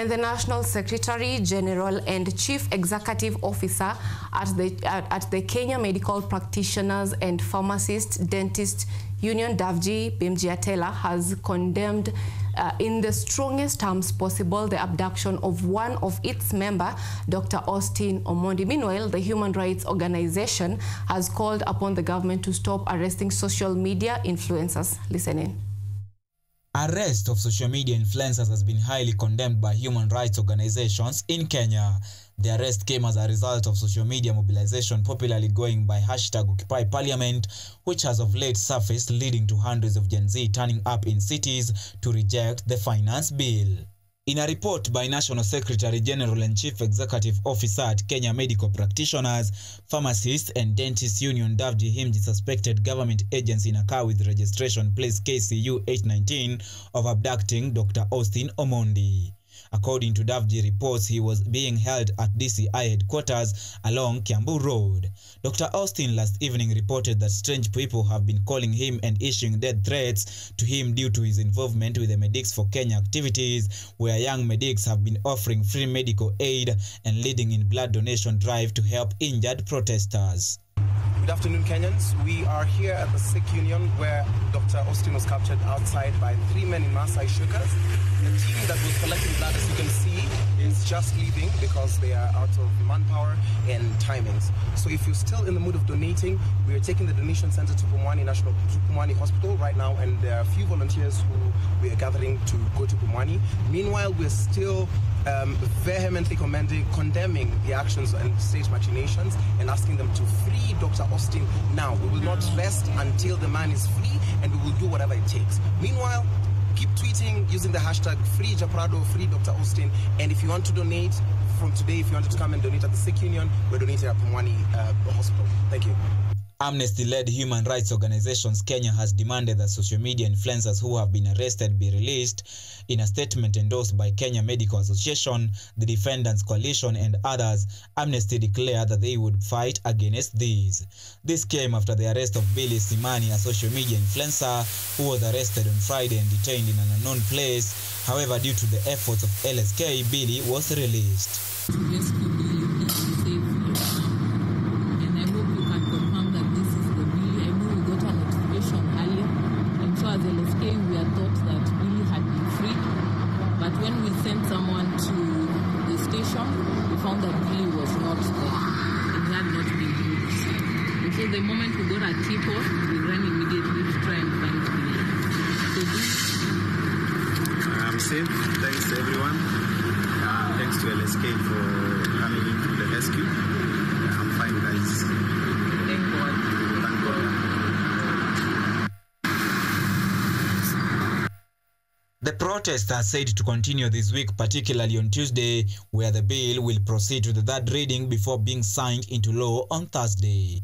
and the National Secretary General and Chief Executive Officer at the, at, at the Kenya Medical Practitioners and Pharmacists Dentist Union Davji Bhimji Atellah has condemned uh, in the strongest terms possible the abduction of one of its member, Dr. Austin Omondi. Meanwhile, the human rights organization has called upon the government to stop arresting social media influencers. Listen in. Arrest of social media influencers has been highly condemned by human rights organizations in Kenya. The arrest came as a result of social media mobilization popularly going by hashtag Occupy Parliament, which has of late surfaced leading to hundreds of Gen Z turning up in cities to reject the finance bill. In a report by National Secretary General and Chief Executive Officer at Kenya Medical Practitioners, Pharmacists and Dentists Union Davji Himji suspected government agency in a car with registration place KCU 819 of abducting Dr. Austin Omondi. According to Davji reports, he was being held at DCI headquarters along Kiambu Road. Dr. Austin last evening reported that strange people have been calling him and issuing death threats to him due to his involvement with the Medics for Kenya activities, where young medics have been offering free medical aid and leading in blood donation drive to help injured protesters. Good afternoon, Kenyans. We are here at the Sikh Union where Dr. Austin was captured outside by three men in Maasai Shukas. The team that was collecting blood, as you can see, is just leaving because they are out of manpower and timings. So if you're still in the mood of donating, we are taking the donation center to Pumwani National to Pumwani Hospital right now, and there are a few volunteers who we are gathering to go to Pumwani. Meanwhile, we're still um, vehemently commending, condemning the actions and state machinations and asking them to free Dr. Austin now. We will not rest until the man is free and we will do whatever it takes. Meanwhile, keep tweeting using the hashtag free Japrado, free Dr. Austin. And if you want to donate from today, if you wanted to come and donate at the Sikh Union, we're donating at Pumwani uh, Hospital. Thank you. Amnesty-led human rights organizations Kenya has demanded that social media influencers who have been arrested be released. In a statement endorsed by Kenya Medical Association, the Defendants Coalition and others, Amnesty declared that they would fight against these. This came after the arrest of Billy Simani, a social media influencer who was arrested on Friday and detained in an unknown place. However, due to the efforts of LSK, Billy was released. When we sent someone to the station, we found that Billy was not there. It had not been released. And so the moment we got a tip off, we ran immediately to try and find Billy. So this I'm safe. Thanks everyone. Uh, thanks to LSK for coming The protests are said to continue this week, particularly on Tuesday, where the bill will proceed to the third reading before being signed into law on Thursday.